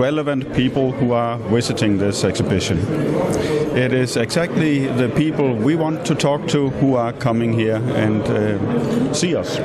relevant people who are visiting this exhibition. It is exactly the people we want to talk to who are coming here and uh, see us.